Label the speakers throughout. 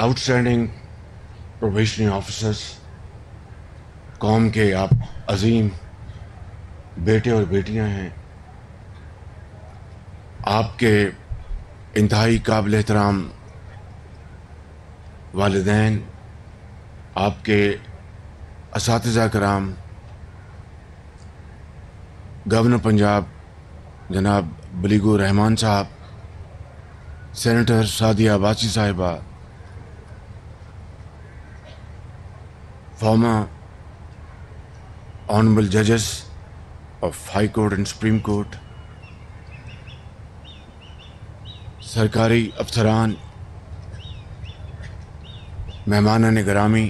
Speaker 1: Outstanding probationary officers कौम के आप अजीम बेटे और बेटियाँ हैं, आपके इंतहाई काबिल एहतराम वालदेन, आपके इस कराम, गवर्नर पंजाब जनाब बलीगो रहमान साहब, सेनेटर सादिया बासी साहिबा former honorable judges of High Court and Supreme Court, सरकारी अफसरान मेहमान ने ग्रामी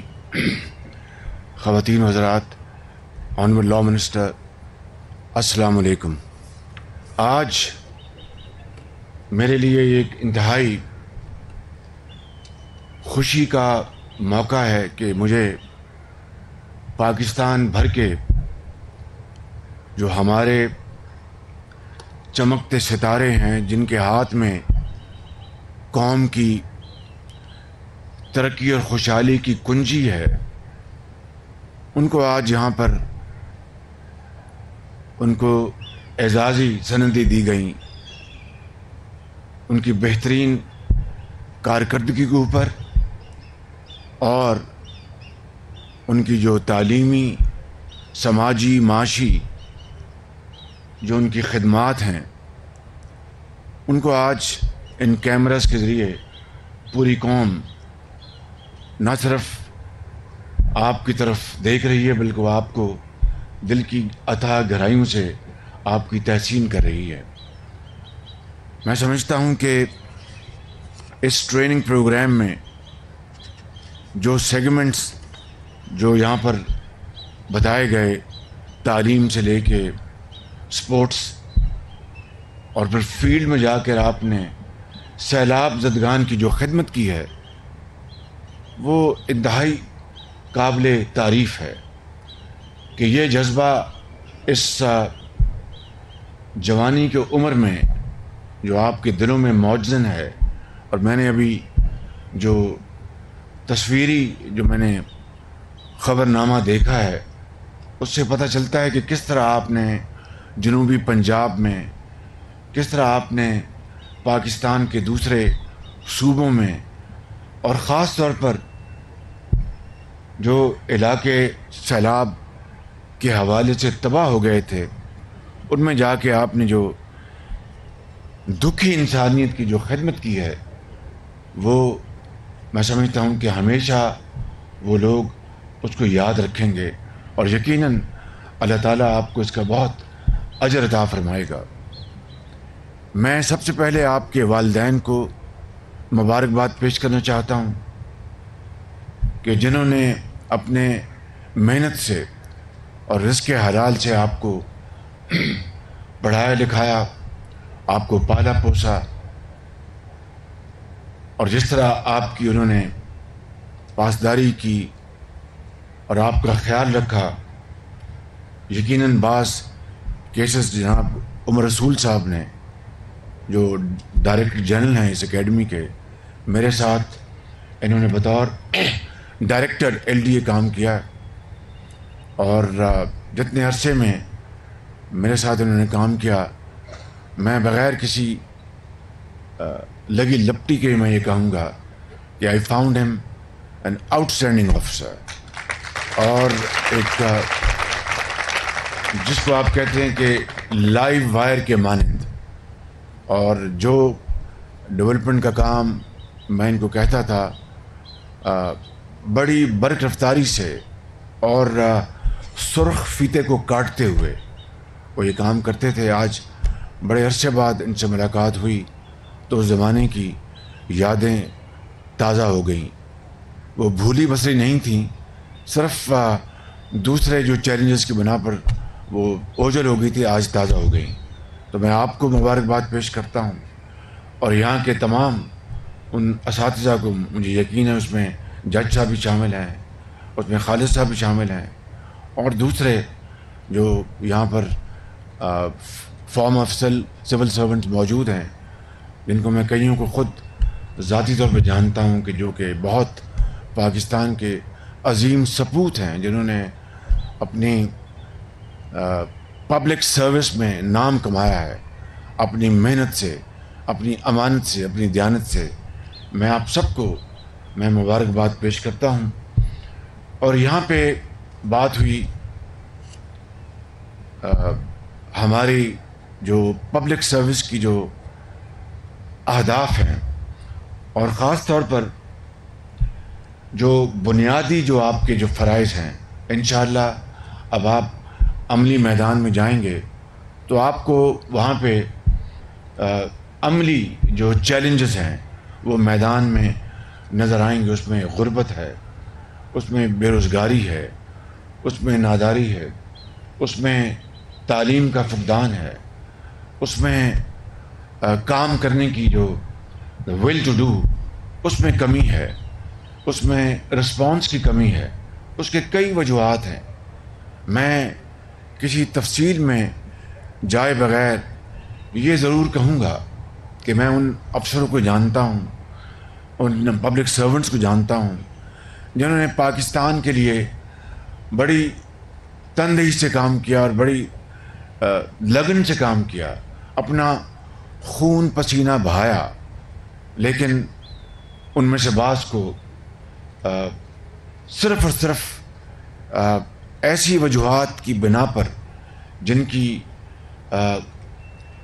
Speaker 1: ख़वान हजरात ऑनरेबल लॉ मिनिस्टर अस्सलाम आज मेरे लिए एक इंतहाई खुशी का मौका है कि मुझे पाकिस्तान भर के जो हमारे चमकते सितारे हैं, जिनके हाथ में कौम की तरक्की और खुशहाली की कुंजी है, उनको आज यहाँ पर उनको एजाज़ी सनदी दी गई। उनकी बेहतरीन कारकर्दगी के ऊपर और उनकी जो तालीमी, समाजी माशी, जो उनकी खदमात हैं, उनको आज इन कैमरास के ज़रिए पूरी कौम न सिर्फ़ आपकी तरफ़ देख रही है, बल्कि आपको दिल की अथाह गहराइयों से आपकी तहसीन कर रही है। मैं समझता हूँ कि इस ट्रेनिंग प्रोग्राम में जो सेगमेंट्स जो यहाँ पर बताए गए तालीम से लेके स्पोर्ट्स और फिर फ़ील्ड में जाकर आपने सैलाब जदगान की जो खिदमत की है, वो इंतहाई काबिल तारीफ़ है कि ये जज्बा इस जवानी के उम्र में जो आपके दिलों में मौजन है, और मैंने अभी जो तस्वीरी जो मैंने ख़बरनामा देखा है, उससे पता चलता है कि किस तरह आपने जनूबी पंजाब में, किस तरह आपने पाकिस्तान के दूसरे सूबों में, और ख़ास तौर पर जो इलाके सैलाब के हवाले से तबाह हो गए थे, उनमें जाके आपने जो दुखी इंसानियत की जो खिदमत की है, वो मैं समझता हूँ कि हमेशा वो लोग उसको याद रखेंगे और यकीनन अल्लाह ताला आपको इसका बहुत अजर अता फरमाएगा। मैं सबसे पहले आपके वालदेन को मुबारकबाद पेश करना चाहता हूँ कि जिन्होंने अपने मेहनत से और रिस्क हलाल से आपको पढ़ाया, लिखाया, आपको पाला पोसा और जिस तरह आपकी उन्होंने पासदारी की और आपका ख्याल रखा। यकीनन बास केसेस जनाब उमर रसूल साहब ने, जो डायरेक्टर जनरल हैं इस एकेडमी के, मेरे साथ इन्होंने बतौर डायरेक्टर एलडीए काम किया। और जितने अरसे में मेरे साथ इन्होंने काम किया, मैं बग़ैर किसी लगी लपटी के मैं ये कहूँगा कि I found him an outstanding officer और एक जिसको आप कहते हैं कि लाइव वायर के मानंद। और जो डेवलपमेंट का काम मैं इनको कहता था आ, बड़ी बरक रफ्तारी से और सुर्ख फीते को काटते हुए वो ये काम करते थे। आज बड़े अरसे बाद इनसे मुलाकात हुई तो उस ज़माने की यादें ताज़ा हो गईं। वो भूली बसरी नहीं थी सिर्फ़ दूसरे जो चैलेंजेस की बना पर वो ओझल हो गई थी, आज ताज़ा हो गई। तो मैं आपको मुबारकबाद पेश करता हूँ। और यहाँ के तमाम उन इस को मुझे यकीन है, उसमें जज साहब भी शामिल हैं, उसमें खालिद साहब भी शामिल हैं। और दूसरे जो यहाँ पर फॉर्म ऑफ़ सिविल सर्वेंट्स मौजूद हैं, जिनको मैं कईयों को ख़ुद ज़ाती तौर पर जानता हूँ कि जो कि बहुत पाकिस्तान के अजीम सपूत हैं जिन्होंने अपनी पब्लिक सर्विस में नाम कमाया है। अपनी मेहनत से अपनी अमानत से अपनी दयानत से मैं आप सबको मैं मुबारकबाद पेश करता हूँ। और यहाँ पे बात हुई आ, हमारी जो पब्लिक सर्विस की जो अहदाफ हैं और ख़ास तौर पर जो बुनियादी जो आपके जो फ़रज़ हैं इन अब आप अमली मैदान में जाएँगे तो आपको वहाँ पे आ, अमली जो चैलेंजेस हैं वो मैदान में नज़र आएँगे। उसमें गुर्बत है उसमें बेरोज़गारी है उसमें नादारी है उसमें तालीम का फुकदान है उसमें आ, काम करने की जो विल टू डू उसमें कमी है। उसमें रिस्पॉन्स की कमी है। उसके कई वजूहत हैं। मैं किसी तफसील में जाए बगैर ये ज़रूर कहूँगा कि मैं उन अफसरों को जानता हूँ, उन पब्लिक सर्वेंट्स को जानता हूँ, जिन्होंने पाकिस्तान के लिए बड़ी तनदेही से काम किया और बड़ी लगन से काम किया, अपना खून पसीना बहाया। लेकिन उनमें से बास को सिर्फ़ और सिर्फ़ ऐसी वजूहत की बिना पर जिनकी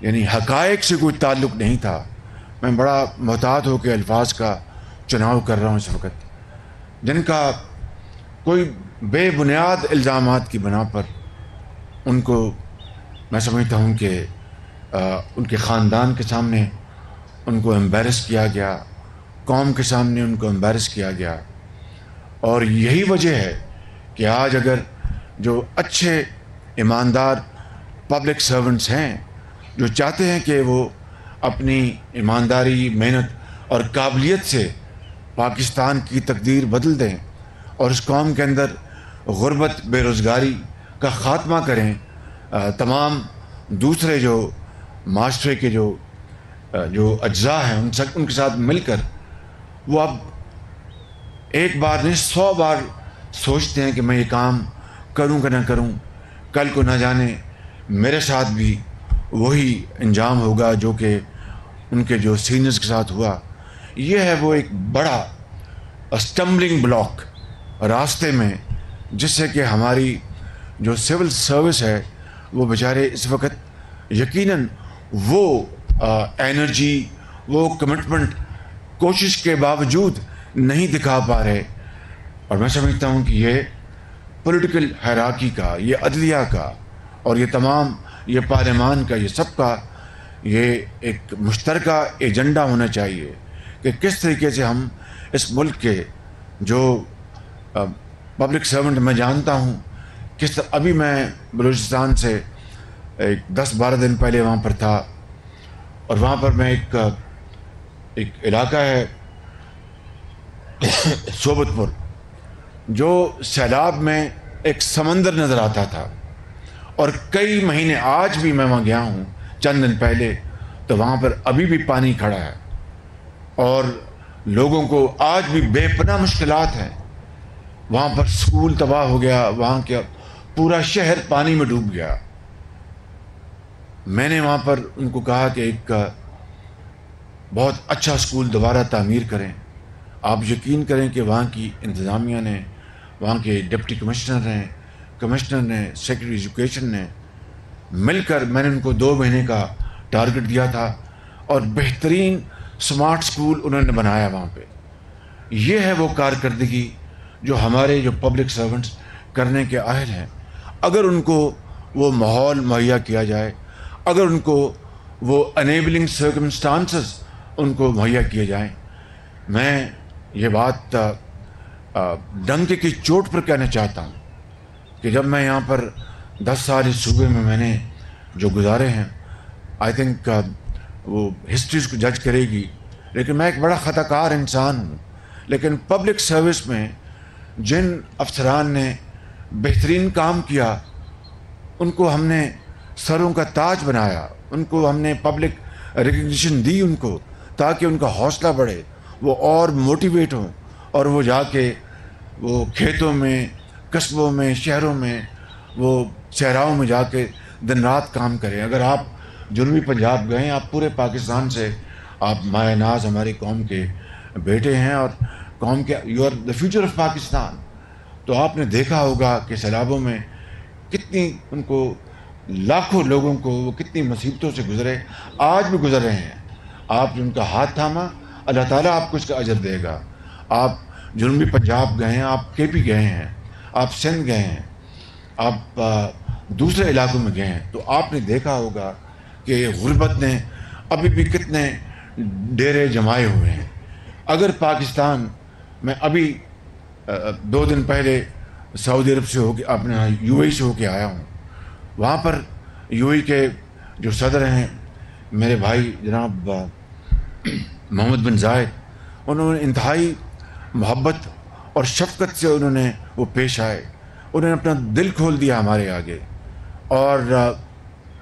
Speaker 1: यानी हकायक से कोई ताल्लुक़ नहीं था, मैं बड़ा मोहतात होकर अल्फाज का चुनाव कर रहा हूँ इस वक्त, जिनका कोई बेबुनियाद इल्ज़ाम की बना पर उनको मैं समझता हूँ कि उनके ख़ानदान के सामने उनको एम्बेरस किया गया, कौम के सामने उनको एम्बेरस किया गया और यही वजह है कि आज अगर जो अच्छे ईमानदार पब्लिक सर्वेंट्स हैं, जो चाहते हैं कि वो अपनी ईमानदारी, मेहनत और काबिलियत से पाकिस्तान की तकदीर बदल दें और इस कौम के अंदर गुर्बत, बेरोज़गारी का ख़ात्मा करें तमाम दूसरे जो माशरे के जो जो अज्जा हैं, उन सब, उनके साथ मिलकर वो अब एक बार नहीं सौ बार सोचते हैं कि मैं ये काम करूँ कि ना करूँ। कल को ना जाने मेरे साथ भी वही अंजाम होगा जो कि उनके जो सीनियर्स के साथ हुआ। ये है वो एक बड़ा स्टम्बलिंग ब्लॉक रास्ते में जिससे कि हमारी जो सिविल सर्विस है वो बेचारे इस वक्त यकीनन वो आ, एनर्जी वो कमिटमेंट कोशिश के बावजूद नहीं दिखा पा रहे। और मैं समझता हूँ कि ये पॉलिटिकल हैराकी का, ये अदलिया का, और ये तमाम, ये पार्लियामान का, ये सब का ये एक मुश्तर एजेंडा होना चाहिए कि किस तरीके से हम इस मुल्क के जो पब्लिक सर्वेंट मैं जानता हूँ, किस अभी मैं बलूचिस्तान से एक दस बारह दिन पहले वहाँ पर था, और वहाँ पर मैं एक एक इलाका है सोबतपुर, जो सैलाब में एक समंदर नज़र आता था। और कई महीने आज भी मैं वहाँ गया हूँ, चंद दिन पहले तो वहाँ पर अभी भी पानी खड़ा है। और लोगों को आज भी बेपना मुश्किल हैं। वहाँ पर स्कूल तबाह हो गया, वहाँ का पूरा शहर पानी में डूब गया। मैंने वहाँ पर उनको कहा कि एक बहुत अच्छा स्कूल दोबारा तामीर करें। आप यकीन करें कि वहाँ की इंतज़ामिया ने, वहाँ के डिप्टी कमिश्नर ने कमिश्नर ने, सेक्रेटरी एजुकेशन ने मिलकर मैंने उनको दो महीने का टारगेट दिया था और बेहतरीन स्मार्ट स्कूल उन्होंने बनाया वहाँ पे। ये है वो कारकर्दगी जो हमारे जो पब्लिक सर्वेंट्स करने के अहल हैं। अगर उनको वो माहौल मुहैया किया जाए, अगर उनको वो अनेबलिंग सर्कमस्टांसेस उनको मुहैया किए जाएँ, मैं ये बात डंके की चोट पर कहना चाहता हूँ कि जब मैं यहाँ पर दस साल इस सूबे में मैंने जो गुजारे हैं आई थिंक वो हिस्ट्री को जज करेगी। लेकिन मैं एक बड़ा ख़ताकार इंसान हूँ। लेकिन पब्लिक सर्विस में जिन अफसरान ने बेहतरीन काम किया, उनको हमने सरों का ताज बनाया, उनको हमने पब्लिक रिकग्निशन दी उनको, ताकि उनका हौसला बढ़े वो और मोटिवेट हों और वो जाके वो खेतों में, कस्बों में, शहरों में, वो शहराओं में जाके दिन रात काम करें। अगर आप जुनूबी पंजाब गए आप पूरे पाकिस्तान से, आप माए नाज हमारी कौम के बेटे हैं और कौम के you are the future of Pakistan तो आपने देखा होगा कि सैलाबों में कितनी उनको, लाखों लोगों को वो कितनी मुसीबतों से गुजरे। आज भी गुजर रहे हैं। आप उनका हाथ थामा अल्लाह ताला आपको इसका अजर देगा। आप जुनूबी पंजाब गए हैं, आप के पी गए हैं, आप सिंध गए हैं, आप दूसरे इलाकों में गए हैं तो आपने देखा होगा कि गुर्बत ने अभी भी कितने डेरे जमाए हुए हैं। अगर पाकिस्तान, में अभी दो दिन पहले सऊदी अरब से होके, अपने यूएई से होके आया हूँ। वहाँ पर यूएई के जो सदर हैं, मेरे भाई जनाब मोहम्मद बिन जायद। उन्होंने इंतहाई मोहब्बत और शफकत से उन्होंने वो पेश आए। उन्होंने अपना दिल खोल दिया हमारे आगे। और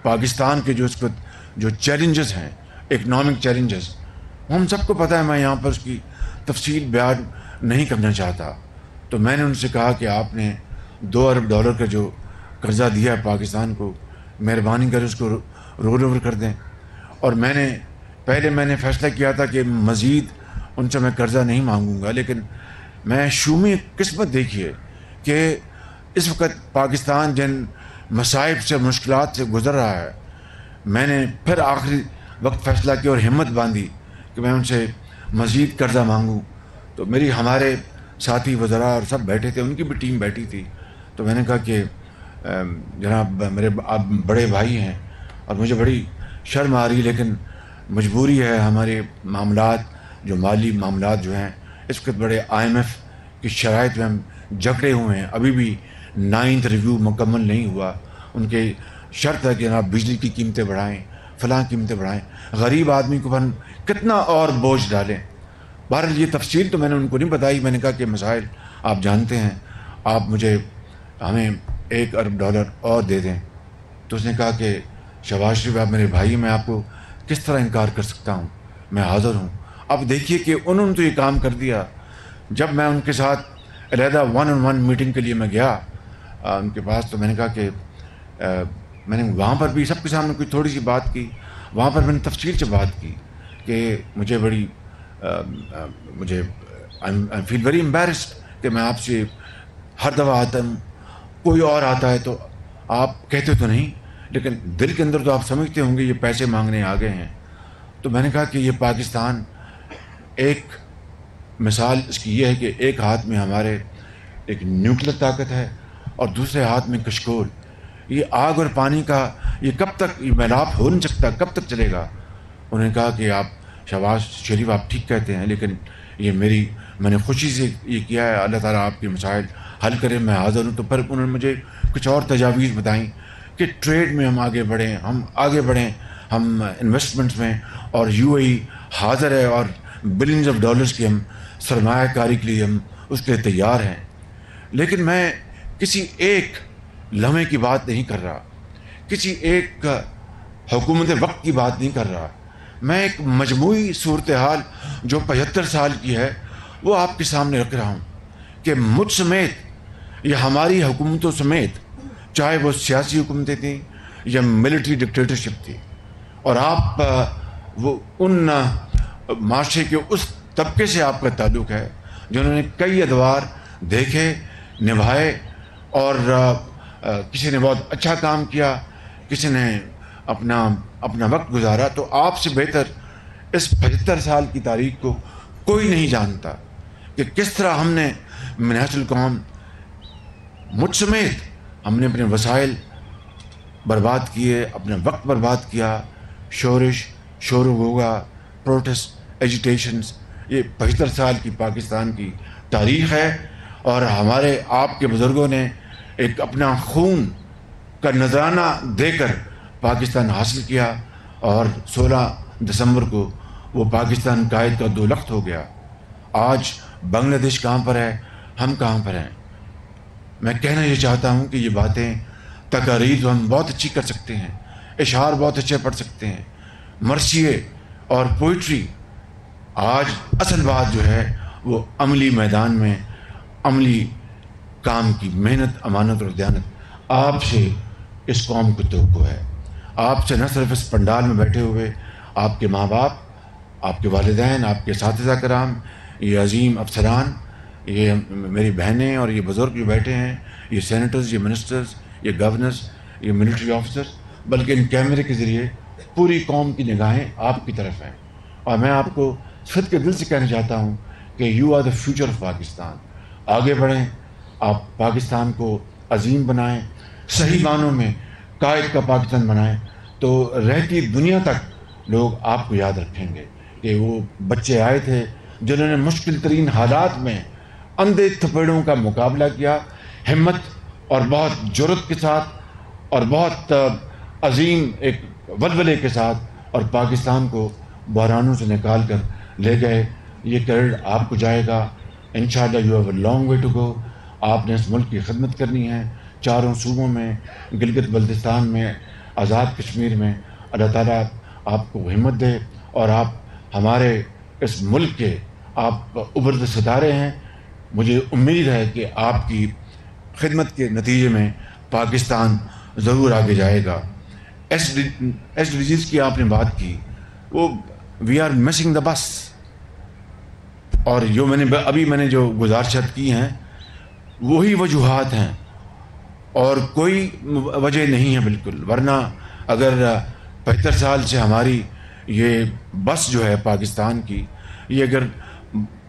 Speaker 1: पाकिस्तान के जो उसको, जो चैलेंजेस हैं इकनॉमिक चैलेंजेस हम सबको पता है मैं यहाँ पर उसकी तफसील बयान नहीं करना चाहता। तो मैंने उनसे कहा कि आपने दो अरब डॉलर का जो कर्ज़ा दिया है पाकिस्तान को, मेहरबानी कर उसको रोल ओवर कर दें। और मैंने पहले मैंने फैसला किया था कि मज़ीद उनसे मैं कर्ज़ा नहीं मांगूँगा, लेकिन मैं शुमी किस्मत देखिए कि इस वक्त पाकिस्तान जिन मसाइब से मुश्किल से गुज़र रहा है, मैंने फिर आखिरी वक्त फैसला किया और हिम्मत बांधी कि मैं उनसे मज़ीद कर्ज़ा मांगूँ। तो मेरी, हमारे साथी वज़रा और सब बैठे थे, उनकी भी टीम बैठी थी। तो मैंने कहा कि जनाब, मेरे आप बड़े भाई हैं और मुझे बड़ी शर्म आ रही, लेकिन मजबूरी है हमारे मामलात, जो माली मामला जो हैं, इस वक्त बड़े आई एम एफ़ की शराइ में हम जकड़े हुए हैं। अभी भी नाइन्थ रिव्यू मुकम्मल नहीं हुआ। उनके शर्त है कि जनाब बिजली की कीमतें बढ़ाएँ, फलां कीमतें बढ़ाएँ। गरीब आदमी को हम कितना और बोझ डालें? बहरहाल ये तफसील तो मैंने उनको नहीं बताई। मैंने कहा कि मसाइल आप जानते हैं, आप मुझे हमें एक अरब डॉलर और दे दें। तो उसने कहा कि शबाज शरीफ, आप मेरे भाई मैं आपको किस तरह इनकार कर सकता हूँ? मैं हाज़िर हूँ। अब देखिए कि उन्होंने तो ये काम कर दिया। जब मैं उनके साथ अलहदा वन ऑन वन मीटिंग के लिए मैं गया आ, उनके पास तो मैंने कहा कि आ, मैंने वहाँ पर भी सबके सामने कोई थोड़ी सी बात की। वहाँ पर मैंने तफसील से बात की कि मुझे बड़ी आ, आ, मुझे आई फील वेरी एम्बेरस्ड कि मैं आपसे हर दफ़ा आता हूँ। कोई और आता है तो आप कहते तो नहीं लेकिन दिल के अंदर तो आप समझते होंगे ये पैसे मांगने आ गए हैं। तो मैंने कहा कि ये पाकिस्तान एक मिसाल इसकी ये है कि एक हाथ में हमारे एक न्यूक्लियर ताकत है और दूसरे हाथ में कशकोल ये आग और पानी का ये कब तक ये मैलाप हो नहीं सकता, कब तक चलेगा? उन्होंने कहा कि आप शबाज शरीफ, आप ठीक कहते हैं, लेकिन ये मेरी, मैंने खुशी से ये किया है। अल्लाह ताला आपके मसाइल हल करें, मैं हाज़िर हूँ। तो फिर उन्होंने मुझे कुछ और तजावीज़ बताई। कि ट्रेड में हम आगे बढ़ें, हम आगे बढ़ें, हम इन्वेस्टमेंट्स में, और यू हाज़िर है और बिलियंस ऑफ़ डॉलर्स की हम सरमाकारी के लिए हम उसके लिए तैयार हैं। लेकिन मैं किसी एक लम्हे की बात नहीं कर रहा, किसी एक हुकूमत वक्त की बात नहीं कर रहा। मैं एक मजमू सूरत हाल जो पचहत्तर साल की है, वो आपके सामने रख रहा हूँ कि मुझ समेत या हमारी हुकूमतों समेत चाहे वो सियासी हुकूमतें थी या मिलिट्री डिक्टेटरशिप थी। और आप वो उन माशरे के उस तबके से आपका ताल्लुक है, जिन्होंने कई अदवार देखे, निभाए और किसी ने बहुत अच्छा काम किया, किसी ने अपना अपना वक्त गुजारा तो आपसे बेहतर इस पचहत्तर साल की तारीख को कोई नहीं जानता कि किस तरह हमने मिनाचल कौम मुझ समेत हमने अपने वसाइल बर्बाद किए, अपने वक्त बर्बाद किया। शोरिश, शोर होगा, प्रोटेस्ट एजिटेशंस ये पचहत्तर साल की पाकिस्तान की तारीख़ है और हमारे आपके बुज़ुर्गों ने एक अपना खून का नजराना देकर पाकिस्तान हासिल किया और 16 दिसंबर को वो पाकिस्तान कायद का दो लख्त हो गया। आज बांग्लादेश कहाँ पर है? हम कहाँ पर हैं? मैं कहना ये चाहता हूँ कि ये बातें तकारीर तो हम बहुत अच्छी कर सकते हैं, इशार बहुत अच्छे पढ़ सकते हैं। मरसिए और पोइट्री, आज असल बात जो है, वो अमली मैदान में अमली काम की मेहनत, अमानत और दयानत आपसे इस कौम को तो है। आपसे न सिर्फ़ इस पंडाल में बैठे हुए, आपके माँ बाप, आपके वालदेन, आपके साथ कराम, ये अजीम अफसरान ये मेरी बहनें और ये बुज़ुर्ग जो बैठे हैं, ये सेनेटर्स ये मिनिस्टर्स ये गवर्नर्स ये मिलिट्री ऑफिसर्स बल्कि इन कैमरे के ज़रिए पूरी कौम की निगाहें आपकी तरफ़ हैं। और मैं आपको फिर के दिल से कहना चाहता हूँ कि you are the future of Pakistan आगे बढ़ें, आप पाकिस्तान को अजीम बनाएँ, सही मानों में कायद का पाकिस्तान बनाएँ तो रहती दुनिया तक लोग आपको याद रखेंगे कि वो बच्चे आए थे जिन्होंने मुश्किल तरीन हालात में अंधे थपेड़ों का मुकाबला किया, हिम्मत और बहुत ज़रूरत के साथ और बहुत अजीम एक वलवले के साथ और पाकिस्तान को बहरानों से निकाल कर ले गए। ये क्रेडिट आपको जाएगा। In you have a long way to go आपने इस मुल्क की खदमत करनी है। चारों सूबों में, गिलगित बल्तिस्तान में, आज़ाद कश्मीर में अल्लाह ताला आपको हिम्मत दे और आप हमारे इस मुल्क के आप उभरते सितारे हैं। मुझे उम्मीद है कि आपकी खिदमत के नतीजे में पाकिस्तान ज़रूर आगे जाएगा। एस एस डिज़ीज़ की आपने बात की, वो we are missing the bus. और जो मैंने, अभी मैंने जो गुजारशत की हैं, वही वजूहत हैं। और कोई वजह नहीं है बिल्कुल, वरना अगर पचहत्तर साल से हमारी ये बस जो है पाकिस्तान की, ये अगर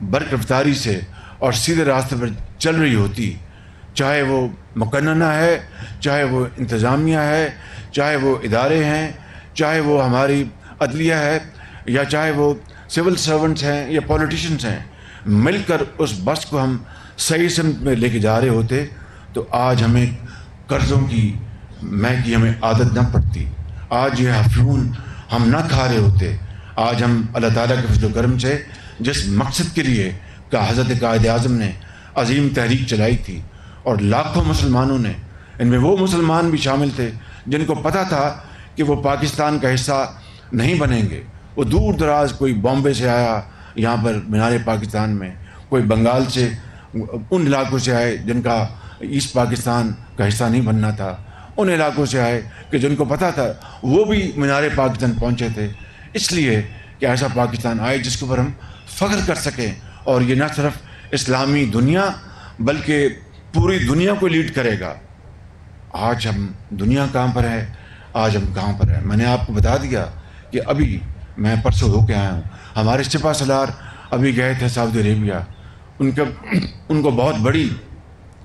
Speaker 1: बरक रफ्तारी से और सीधे रास्ते पर चल रही होती। चाहे वो मुकन्ना है, चाहे वो इंतज़ामिया है, चाहे वो इदारे हैं, चाहे वो हमारी अदलिया है, या चाहे वो सिविल सर्वेंट्स हैं या पॉलिटिशियंस हैं, मिलकर उस बस को हम सही समत में लेके जा रहे होते तो आज हमें कर्ज़ों की मैं की हमें आदत न पड़ती। आज ये हफून हम ना खा रहे होते। आज हम अल्लाह ताला के फजल करम से जिस मकसद के लिए का हज़रत कायद अज़म ने अजीम तहरीक चलाई थी और लाखों मुसलमानों ने, इनमें वो मुसलमान भी शामिल थे जिनको पता था कि वो पाकिस्तान का हिस्सा नहीं बनेंगे। वो दूर दराज कोई बॉम्बे से आया, यहाँ पर मीनार पाकिस्तान में, कोई बंगाल से, उन इलाकों से आए जिनका ईस्ट पाकिस्तान का हिस्सा नहीं बनना था। उन इलाकों से आए कि जिनको पता था, वो भी मीनार पाकिस्तान पहुँचे थे। इसलिए कि ऐसा पाकिस्तान आए जिसके ऊपर हम फ़ख्र कर सकें और ये न सिर्फ़ इस्लामी दुनिया, बल्कि पूरी दुनिया को लीड करेगा। आज हम दुनिया कहाँ पर है? आज हम कहाँ पर हैं? मैंने आपको बता दिया कि अभी मैं परसों होके आया हूँ। हमारे सिपा सलार अभी गए थे सऊदी अरेबिया। उनके, उनको बहुत बड़ी,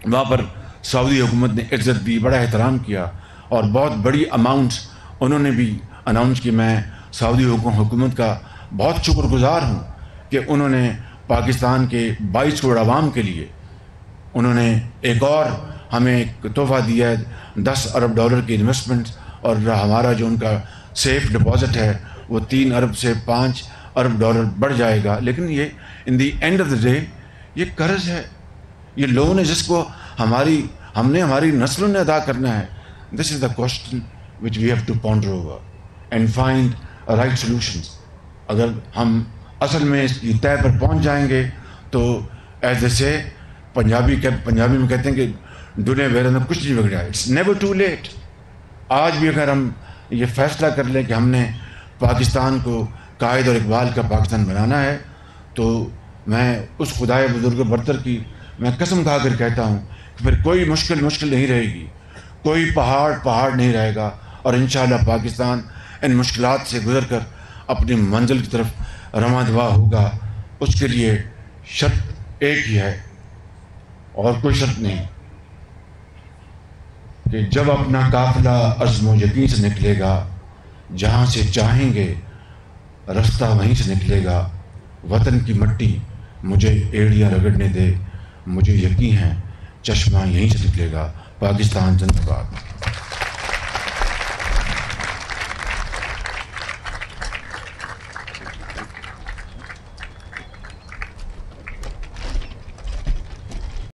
Speaker 1: वहाँ पर सऊदी हुकूमत ने इज़्ज़त दी, बड़ा एहतराम किया और बहुत बड़ी अमाउंट्स उन्होंने भी अनाउंस की। मैं सऊदी हुकूमत का बहुत शुक्रगुजार हूँ कि उन्होंने पाकिस्तान के बाईस करोड़ आवाम के लिए उन्होंने एक और हमें एक तोहफा दिया है, दस अरब डॉलर की इन्वेस्टमेंट और हमारा जो उनका सेफ़ डिपॉजिट है, वो तीन अरब से पाँच अरब डॉलर बढ़ जाएगा। लेकिन ये in the end of the day ये कर्ज है। ये लोन है जिसको हमारी, हमने हमारी नस्लों ने अदा करना है this is the question which we have to ponder over and find right solutions अगर हम असल में इस तय पर पहुँच जाएँगे तो एज से पंजाबी के पंजाबी में कहते हैं कि दुनिया वेरे में कुछ नहीं बिगड़ा। इट्स नेवर टू लेट आज भी अगर हम ये फैसला कर लें कि हमने पाकिस्तान को कायद और इकबाल का पाकिस्तान बनाना है तो मैं उस खुदाए बुज़ुर्ग बरतर की मैं कसम खा कर कहता हूँ कि फिर कोई मुश्किल मुश्किल नहीं रहेगी। कोई पहाड़ पहाड़ नहीं रहेगा और इन पाकिस्तान इन मुश्किल से गुजर कर अपनी मंजिल की तरफ़ रमा दवा होगा, उसके लिए शर्त एक ही है, और कोई शर्त नहीं, कि जब अपना काफिला अज़म यकीन से निकलेगा, जहाँ से चाहेंगे, रास्ता वहीं से निकलेगा। वतन की मट्टी मुझे एड़ियाँ रगड़ने दे, मुझे यकीन है, चश्मा यहीं से निकलेगा। पाकिस्तान जिंदाबाद।